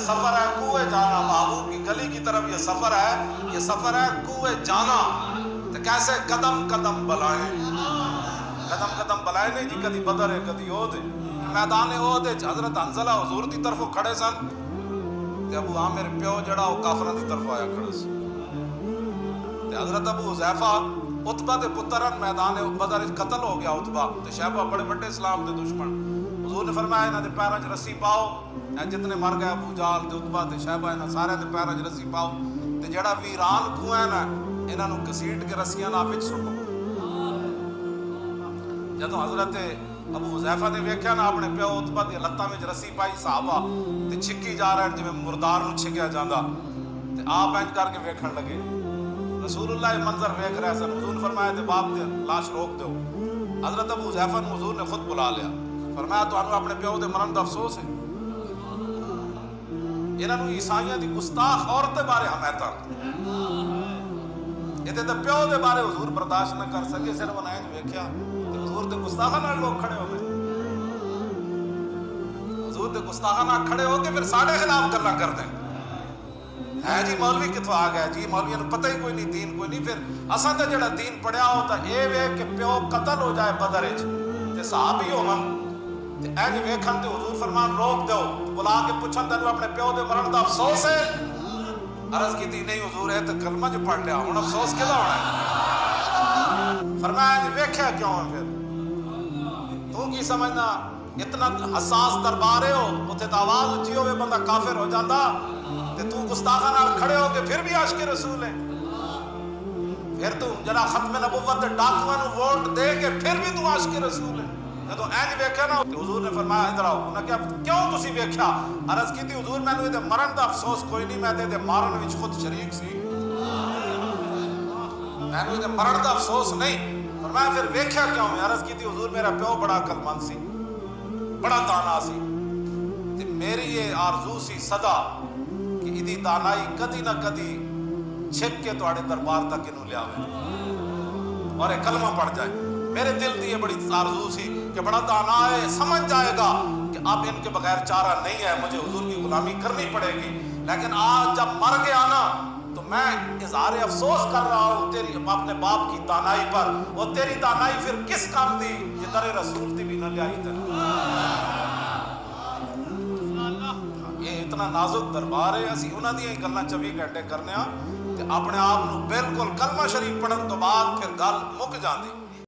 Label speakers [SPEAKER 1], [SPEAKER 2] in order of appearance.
[SPEAKER 1] सफ़र है, कुएँ जाना महबूब की गली की तरफ़ ये सफ़र है, ये सफ़र है कुएँ जाना। तो कैसे कदम कदम बलाए। कदम कदम बलाए नहीं जी, कदी बदर है, कदी ओद मैदान ओद हज़रत हंसला हजूर की तरफों खड़े सन। अबू आमिर प्यो जड़ा काफर की तरफ़ आया खड़ा सी ते हज़रत अबू हुजैफा उतबा के पुत्र मैदान बदर कतल हो गया उतबा। तो शहबा बड़े बड़े इस्लाम के दुश्मन। ने फरमाया, इन्हों के पैरों 'च रस्सी पाओ या जितने मर गए, अबू जाल ते उतबा ते शैबा सारे के पैरों 'च रस्सी पाओ तो जेड़ा वीरान खूह है ना, इन्हों घसीट के रस्सिया रस्सियाँ बिच सुटो जो हज़रत अबू हुजैफा ने वेख्या ना, अपने प्यो उतबा दी लत्तां विच रस्सी पाई, सहाबा, ते छिकी जा रहा जिवें मुर्दार नु छिकिया जांदा। ते आप इंज करके वेखन लगे। रसूलुल्लाह मंजर वेख रहे सर हजूर फरमाया, ते बाप दे लाश रोक दो हज़रत अबू हुजैफा ने हजूर ने खुद बुला लिया। ਫਰਮਾਇਆ ਤੁਹਾਨੂੰ ਆਪਣੇ ਪਿਓ ਦੇ ਮਰਨ ਦਾ ਅਫਸੋਸ ਹੈ ਇਹਨਾਂ ਨੂੰ ਈਸਾਈਆਂ ਦੀ ਗੁਸਤਾਖ ਔਰਤ ਦੇ ਬਾਰੇ ਹਮਾਇਤਾਂ ਇਹਦੇ ਤਾਂ ਪਿਓ ਦੇ ਬਾਰੇ ਹਜ਼ੂਰ ਬਰਦਾਸ਼ਤ ਨਾ ਕਰ ਸਕੇ ਸਿਰਫ ਅਨਾਇਤ ਵੇਖਿਆ ਤੇ ਹਜ਼ੂਰ ਦੇ ਗੁਸਤਾਖਾਂ ਨਾਲ ਲੋਕ ਖੜੇ ਹੋ ਗਏ ਹਜ਼ੂਰ ਦੇ ਗੁਸਤਾਖਾਂ ਨਾਲ ਖੜੇ ਹੋ ਕੇ ਫਿਰ ਸਾਡੇ ਖਿਲਾਫ ਗੱਲਾਂ ਕਰਦੇ ਹੈ ਜੀ ਮੌਲਵੀ ਕਿੱਥੋਂ ਆ ਗਿਆ ਜੀ ਮੌਲਵੀਆਂ ਨੂੰ ਪਤਾ ਹੀ ਕੋਈ ਨਹੀਂ ਦੀਨ ਕੋਈ ਨਹੀਂ ਫਿਰ ਅਸਾਂ ਤਾਂ ਜਿਹੜਾ ਦੀਨ ਪੜਿਆ ਉਹ ਤਾਂ ਇਹ ਵੇ ਕਿ ਪਿਓ ਕਤਲ ਹੋ ਜਾਏ ਬਦਰ ਵਿੱਚ ਤੇ ਸਾਹਬ ਹੀ ਹੋਵਨ ਇੰਜ ਵੇਖਣ ਤੇ ਹਜ਼ੂਰ ਫਰਮਾਨ ਰੋਕ ਦਿਓ ਬੁਲਾ ਕੇ ਪੁੱਛਣ ਤੈਨੂੰ ਆਪਣੇ ਪਿਓ ਦੇ ਮਰਨ ਦਾ ਅਫਸੋਸ ਹੈ ਅਰਜ਼ ਕੀਤੀ ਨਹੀਂ ਹਜ਼ੂਰ ਇਹ ਤਾਂ ਕਲਮਾ ਚ ਪੜ ਲਿਆ ਹੁਣ ਅਫਸੋਸ ਕਿਹਦਾ ਹੋਣਾ ਹੈ ਫਰਮਾਇਆ ਵੇਖਿਆ ਕਿਉਂ ਹੈ ਫਿਰ ਤੂੰ ਕੀ ਸਮਝਦਾ ਇਤਨਾ ਹਸਾਸ ਦਰਬਾਰ ਹੈ ਉਹ ਉੱਥੇ ਤਾਂ ਆਵਾਜ਼ ਉੱਚੀ ਹੋਵੇ ਬੰਦਾ ਕਾਫਰ ਹੋ ਜਾਂਦਾ ਤੇ ਤੂੰ ਗੁਸਤਾਖਾਂ ਨਾਲ ਖੜੇ ਹੋ ਕੇ ਫਿਰ ਵੀ ਆਸ਼ਕ ਰਸੂਲ ਹੈ ਫਿਰ ਤੂੰ ਜਿਹੜਾ ਖਤਮ ਨਬੂਵਤ ਡਾਕੂਆਂ ਨੂੰ ਵੋਟ ਦੇ ਕੇ ਫਿਰ ਵੀ ਤੂੰ ਆਸ਼ਕ ਰਸੂਲ ਹੈ ਜਦੋਂ ਇੰਜ ਵੇਖਿਆ ਨਾ ਤੇ ਹਜ਼ੂਰ ਨੇ ਫਰਮਾਇਆ ਇਧਰ ਆਓ ਉਹਨਾਂ ਕਿਹਾ ਕਿਉਂ ਤੁਸੀਂ ਵੇਖਿਆ ਅਰਜ਼ ਕੀਤੀ ਹਜ਼ੂਰ ਮੈਨੂੰ ਇਹਦੇ ਮਰਨ ਦਾ ਅਫਸੋਸ ਕੋਈ ਨਹੀਂ ਮੈਂ ਤੇ ਇਹਦੇ ਮਾਰਨ ਵਿੱਚ ਖੁਦ ਸ਼ਰੀਕ ਸੀ ਮੈਨੂੰ ਇਹਦੇ ਮਰਨ ਦਾ ਅਫਸੋਸ ਨਹੀਂ ਫਰਮਾਇਆ ਫਿਰ ਵੇਖਿਆ ਕਿਉਂ ਮੈਂ ਅਰਜ਼ ਕੀਤੀ ਹਜ਼ੂਰ ਮੇਰਾ ਪਿਓ ਬੜਾ ਅਕਲਮੰਦ ਸੀ ਬੜਾ ਦਾਨਾ ਸੀ ਤੇ ਮੇਰੀ ਇਹ ਆਰਜ਼ੂ ਸੀ ਸਦਾ ਕਿ ਇਹਦੀ ਦਾਨਾਈ ਕਦੀ ਨਾ ਕਦੀ ਛਿਪ ਕੇ ਤੁਹਾਡੇ ਦਰਬਾਰ ਤੱਕ ਇਹਨੂੰ ਲਿਆਵੇ और एक कलमा पढ़ जाए मेरे दिल की ये बड़ी आरजू सी कि बड़ा दाना है, समझ जाएगा कि अब इनके बगैर चारा नहीं है, मुझे हजूर की गुलामी करनी पड़ेगी। लेकिन आज जब मर गया ना तो मैं इजहार अफसोस कर रहा हूँ तेरी अपने बाप की दानाई पर। और तेरी दानाई फिर किस काम दी? ये दर रसूल थी भी न लिया ये इतना नाजुक दरबार है असं उन्होंने गल् चौबी घंटे करने अपने आप को बिल्कुल कलमा शरीफ पढ़न तो बाद फिर गल मुक जाती